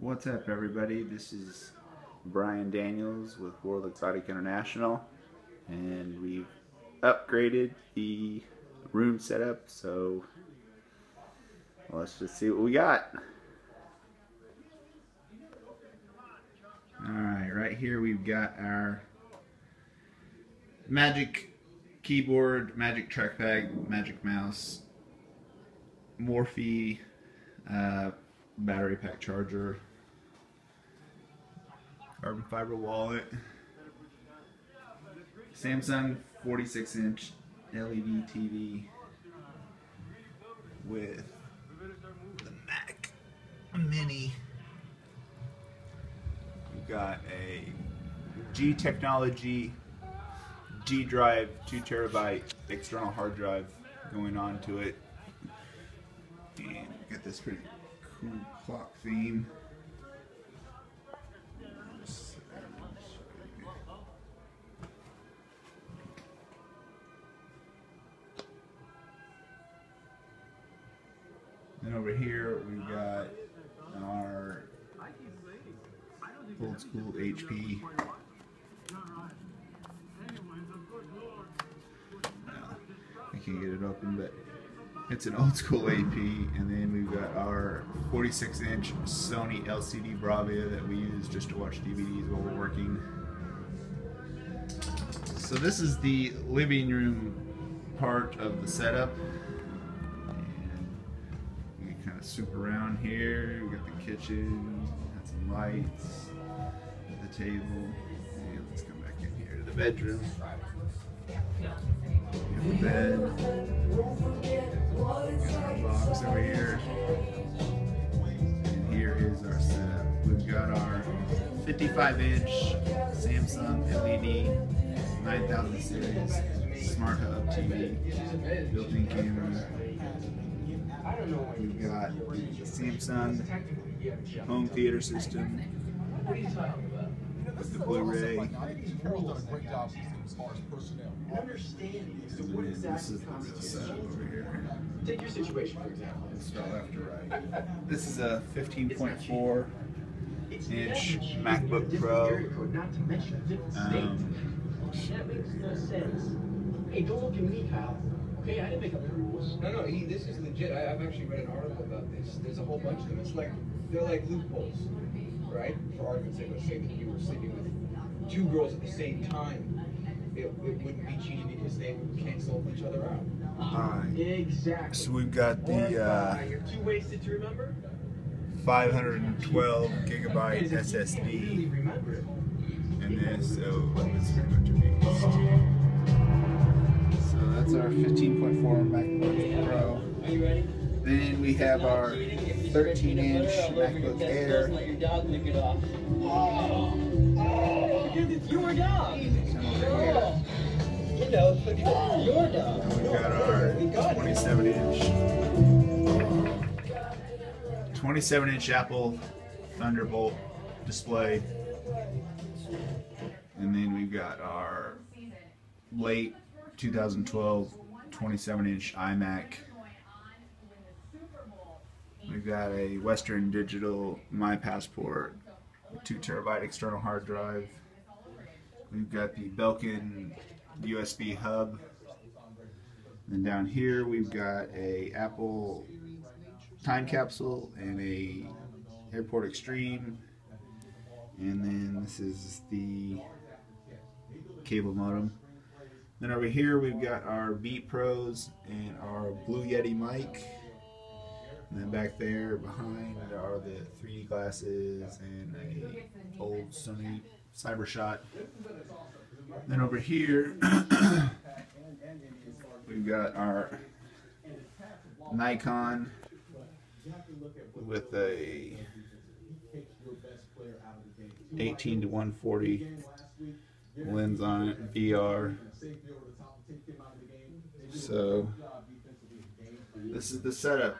What's up, everybody? This is Bryan Daniels with World Exotic International, and we've upgraded the room setup. So let's just see what we got. All right, right here we've got our Magic keyboard, Magic trackpad, Magic mouse, Mophie. Uh, battery pack charger, carbon fiber wallet, Samsung 46 inch LED TV with the Mac Mini. We've got a G Technology G Drive 2 terabyte external hard drive going on to it. And get this pretty cool clock theme. Then over here we've got our old school HP. I can't get it open, but it's an old school HP, and then we've got our 46 inch Sony LCD Bravia that we use just to watch DVDs while we're working. So this is the living room part of the setup. Soup around here. We got the kitchen, got some lights, the table. And let's come back in here to the bedroom. The bed Got our box over here. And here is our setup. We've got our 55 inch Samsung LED 9000 series Smart Hub TV, built-in camera. We've got the Samsung home theater system with the Blu-ray. This is the real setup over here. Take your situation, for example. Start left to right. This is a 15.4 inch MacBook Pro. Not to mention. Um, That makes no sense. Hey, don't look at me, Kyle. Okay, I didn't make up the rules. No, no, he, this is legit. I, I've actually read an article about this. There's a whole bunch of them. It's like they're like loopholes, right? For argument's sake, let's say that you were sleeping with two girls at the same time. It, it wouldn't be cheating because they would cancel each other out. Alright. Exactly. So we've got the uh, You're too wasted to remember? 512 gigabyte Because if you can't really SSD remember it. in this, so it's pretty much a beast. So that's our 15.4 MacBook Pro. Then we have our 13 inch MacBook Air. You know, it's your dog. And we've got our 27 inch 27 inch Apple Thunderbolt display. And then we've got our late 2012 27 inch iMac. We've got a Western Digital My Passport 2 terabyte external hard drive. We've got the Belkin USB hub. And down here we've got a Apple time capsule and a Airport Extreme. And then this is the cable modem. Then over here we've got our Beat Pros and our Blue Yeti mic. And then back there behind are the 3D glasses and a old Sony Cybershot. Then over here we've got our Nikon with a 18 to 140 lens on it, VR. So this is the setup.